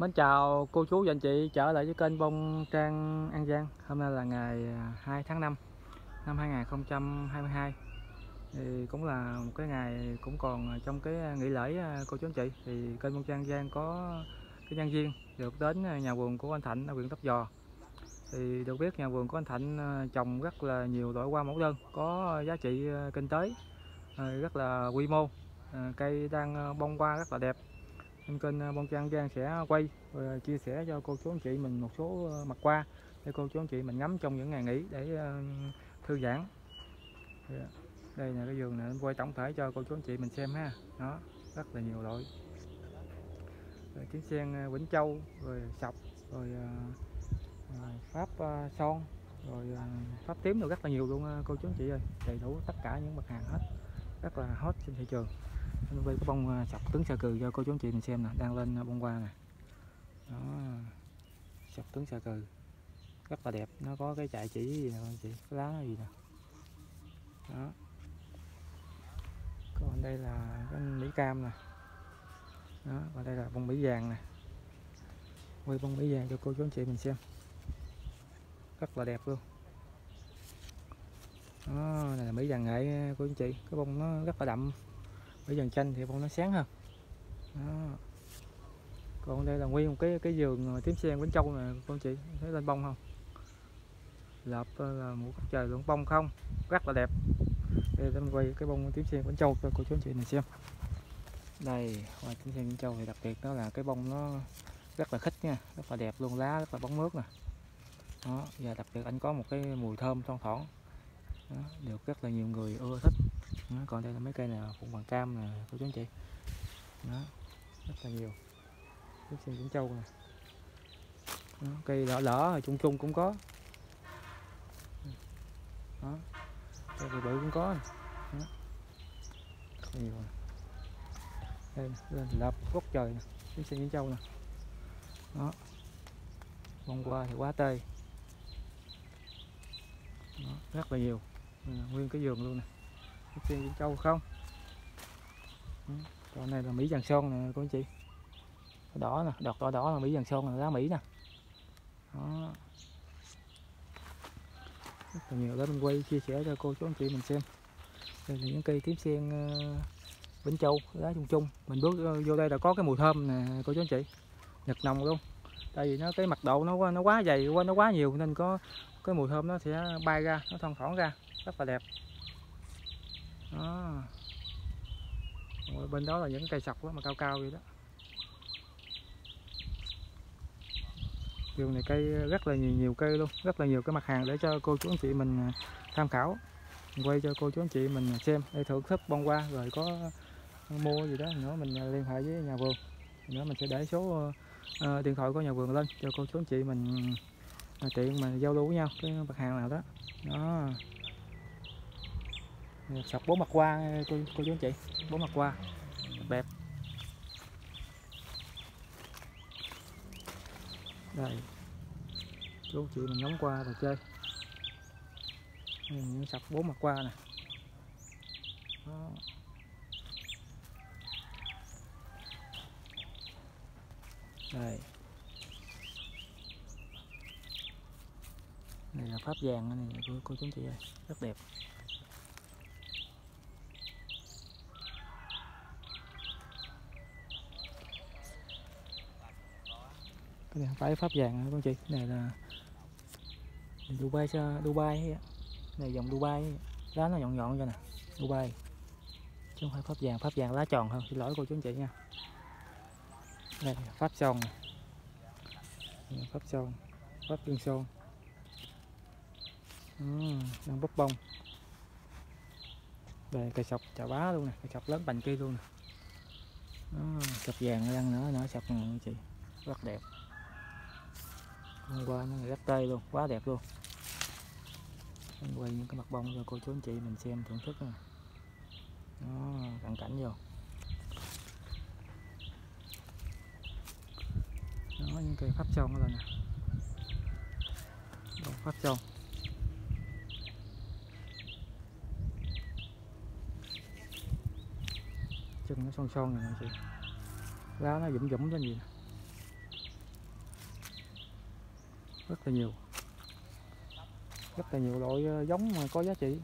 Mến chào cô chú và anh chị trở lại với kênh Bông Trang An Giang. Hôm nay là ngày à, 2 tháng 5 năm 2022 thì cũng là một cái ngày cũng còn à, trong cái à, nghỉ lễ cô chú anh chị. Thì kênh Bông Trang An Giang có cái nhân viên được đến nhà vườn của anh Thạnh ở huyện Tấp Giò. Thì được biết nhà vườn của anh Thạnh trồng rất là nhiều loại hoa mẫu đơn, có giá trị kinh tế rất là quy mô. Cây đang bông hoa rất là đẹp trên kênh à, Bon Trang Giang sẽ quay và chia sẻ cho cô chú anh chị mình một số à, mặt qua để cô chú anh chị mình ngắm trong những ngày nghỉ để à, thư giãn. Dạ, đây là cái vườn này quay tổng thể cho cô chú anh chị mình xem ha. Nó rất là nhiều loại. Rồi tiếng sen Vĩnh Châu, rồi sọc, rồi pháp son, rồi pháp tím rồi rất là nhiều luôn cô chú anh chị ơi. Đầy đủ tất cả những mặt hàng hết. Rất là hot trên thị trường quay cái bông à, sọc tướng sa cừ cho cô chú anh chị mình xem nè, đang lên à, bông hoa nè. Đó sọc tướng sa cừ. Rất là đẹp, nó có cái chạy chỉ gì nè, anh chị, cái lá gì nè. Đó. Còn đây là cái mỹ cam nè. Đó và đây là bông mỹ vàng nè. Quay bông mỹ vàng cho cô chú anh chị mình xem. Rất là đẹp luôn. Đó, này là mỹ vàng nghệ cô chú anh chị. Cái bông nó rất là đậm ở dàn chanh thì bông nó sáng hơn. Đó. còn đây là nguyên một cái cái giường tím sen bánh châu nè con chị, thấy lên bông không? Lợp là một trời luôn, bông không, rất là đẹp. Đây mình quay cái bông tím sen bánh châu cho cô chú anh chị này xem. Đây, hoa tím sen bánh châu thì đặc biệt, đó là cái bông nó rất là khích nha, rất là đẹp luôn, lá rất là bóng mướt nè. Đó, và đặc biệt anh có một cái mùi thơm thoang thoảng. Được rất là nhiều người ưa thích đó, còn đây là mấy cây này cũng bằng cam nè cô chú anh chị. Đó rất là nhiều. Cái xem cũng trâu nè. Đó, cây lỡ lỡ chung chung cũng có. Đó cây bự bự cũng có đó. rất nhiều nè. Đây lên lập gốc trời nè. Cái sen vĩnh trâu nè. Đó bông qua thì quá tê đó, rất là nhiều. Nguyên cái vườn luôn nè tiền Vĩnh Châu không? Ừ, Con này là Mỹ vàng son nè, cô anh chị. Đỏ nè đọt đỏ đỏ là Mỹ vàng son là lá Mỹ nè. Đó. Rất là nhiều đó mình quay chia sẻ cho cô, chú anh chị mình xem. Đây là những cây kiếm sen ờ, Vĩnh Châu, lá chung chung mình bước ờ, vô đây là có cái mùi thơm nè, cô chú anh chị. Nhật nồng luôn. Tại vì nó, cái mặt độ nó nó quá dày, quá, nó quá nhiều, nên có, cái mùi thơm nó sẽ bay ra, nó thoang thoảng ra. Rất là đẹp đó. Rồi bên đó là những cây sọc đó mà cao cao vậy đó. Vườn này cây rất là nhiều nhiều cây luôn rất là nhiều cái mặt hàng để cho cô chú anh chị mình à, tham khảo. Mình quay cho cô chú anh chị mình à, xem để thưởng thức bông hoa rồi có mua gì đó nữa mình à, liên hệ với nhà vườn. Nữa mình sẽ để số uh, điện thoại của nhà vườn lên cho cô chú anh chị mình tiện mà giao lưu với nhau cái mặt hàng nào đó. Đó sọc bốn mặt qua cô, cô chú anh chị. Bốn mặt qua. Đẹp. Đây. Chú chị mình ngắm qua rồi chơi. Những sọc bốn mặt qua nè. Đó. đây. Này là pháp vàng này cô, cô chú anh chị ơi. Rất đẹp. Dạ, phải pháp vàng các anh chị? Này là Dubai Dubai này dòng Dubai lá nó nhọn nhọn cho nè Dubai. Chứ không phải pháp vàng pháp vàng lá tròn hơn xin lỗi cô chú anh chị nha. Đây pháp tròn pháp tròn pháp tiên son uhm, đang bắp bông. Đây cây sọc chà bá luôn nè cây sọc lớn bành kia luôn nè. Sọc vàng đang nữa nữa sọc này chị. Rất đẹp hôm qua nó rất tê luôn, quá đẹp luôn. Mình quay những cái mặt bông cho cô chú anh chị mình xem thưởng thức nè. Nó cận cảnh vô. Đó, những cây pháp trông rồi nè. Bông pháp trông. Chân nó son son này nè chị. Lá nó dũng dũng lên gì nè rất là nhiều. Rất là nhiều loại ờ, giống mà có giá trị.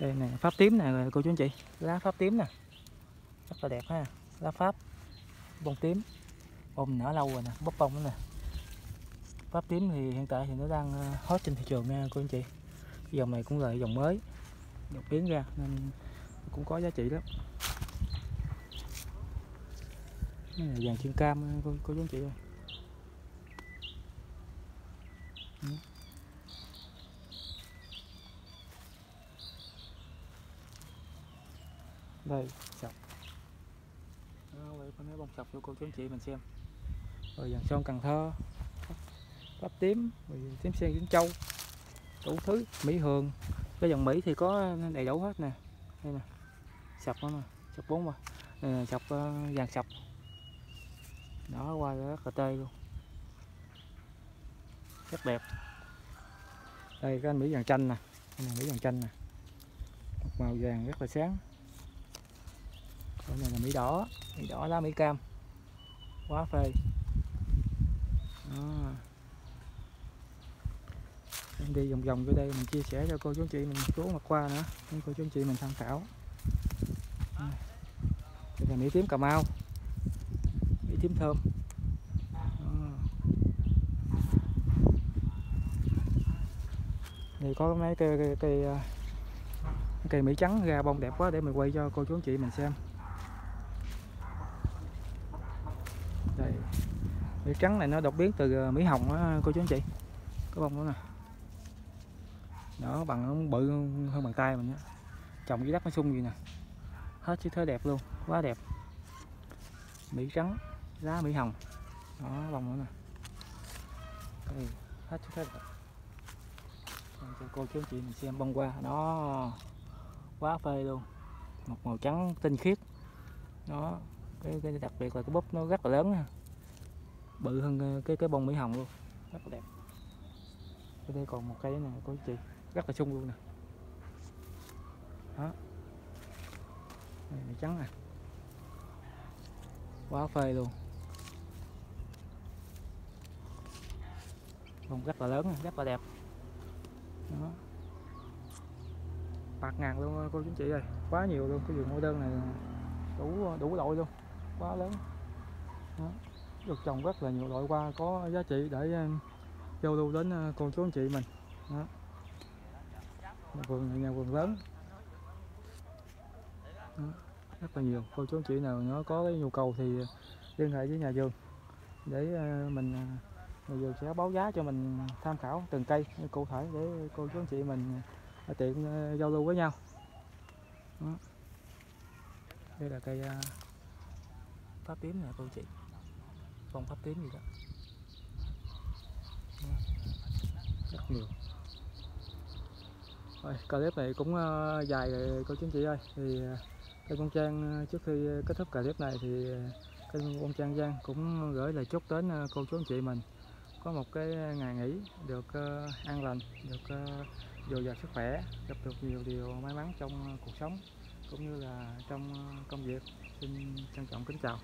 Đây nè pháp tím nè cô chú anh chị. Lá pháp tím nè. Rất là đẹp ha. Lá pháp bông tím. Bông nở lâu rồi nè bắp bông nữa nè. Pháp tím thì hiện tại thì nó đang ờ, hot trên thị trường nha cô anh chị. Dòng này cũng là dòng mới đột biến ra nên cũng có giá trị lắm. Cái này là vàng chân cam cô, cô chú anh chị ơi. Đây sọc vậy có mấy bông sọc cho cô chú anh chị mình xem. Rồi vàng son cần thơ. Bắp tím rồi tím sen vĩnh châu đủ thứ mỹ hường. Cái dòng mỹ thì có đầy đủ hết nè. Đây nè. Sọc đó nè sọc bốn mà sọc vàng sọc đó qua rất là tê luôn rất đẹp. Đây, cái anh mỹ vàng chanh nè. Cái này mỹ vàng chanh nè. Một màu vàng rất là sáng. Cái này là mỹ đỏ. Mỹ đỏ lá mỹ cam. Quá phê. Đó. em đi vòng vòng vô đây, mình chia sẻ cho cô chú anh chị mình một số mặt qua nữa. Để cô chú anh chị mình tham khảo. Đây là mỹ tím cà mau. Mỹ tím thơm Đó thì có mấy cây cây, cây, à, cây mỹ trắng ra bông đẹp quá để mình quay cho cô chú anh chị mình xem. Đây mỹ trắng này nó đột biến từ à, mỹ hồng á cô chú anh chị. Có bông đó nè. Đó bằng bự hơn bàn tay mình nhé trồng dưới đất nó sung gì nè. Hết chứ thế đẹp luôn quá đẹp. Mỹ trắng lá mỹ hồng. Đó bông nữa nè. Đây, hết chứ thế đẹp cho cô chú chị mình xem bông hoa. Nó quá phê luôn. Một màu trắng tinh khiết. Nó cái, cái đặc biệt là cái búp nó rất là lớn nha. Bự hơn ờ, cái cái bông mỹ hồng luôn. Rất là đẹp. Ở đây còn một cây này cô chú chị. Rất là sung luôn nè. Đó. Này, màu trắng nè. Quá phê luôn. Bông rất là lớn rất là đẹp đó bạc ngàn luôn cô chú chị ơi quá nhiều luôn, cái vườn mẫu đơn này đủ đủ loại luôn quá lớn đó. được trồng rất là nhiều loại hoa, có giá trị để ờ, giao lưu đến ờ, cô chú anh chị mình đó. Nhà vườn này, nhà vườn lớn đó. rất là nhiều cô chú anh chị nào nó có cái nhu cầu thì liên hệ với nhà vườn để ờ, mình nhà vườn sẽ báo giá cho mình tham khảo từng cây cụ thể để cô chú anh chị mình tiện ờ, giao lưu với nhau. Đó. đây là cây ờ, pháp tím nè cô chị. Bông pháp tím gì đó. Rất nhiều. Rồi clip này cũng ờ, dài rồi cô chú anh chị ơi. Thì ờ, kênh con trang trước khi kết thúc clip này thì ờ, kênh con trang Giang cũng gửi lời chúc đến cô chú anh chị mình có một cái ngày nghỉ được an lành được dồi dào sức khỏe, gặp được nhiều điều may mắn trong cuộc sống, cũng như là trong công việc. Xin trân trọng kính chào.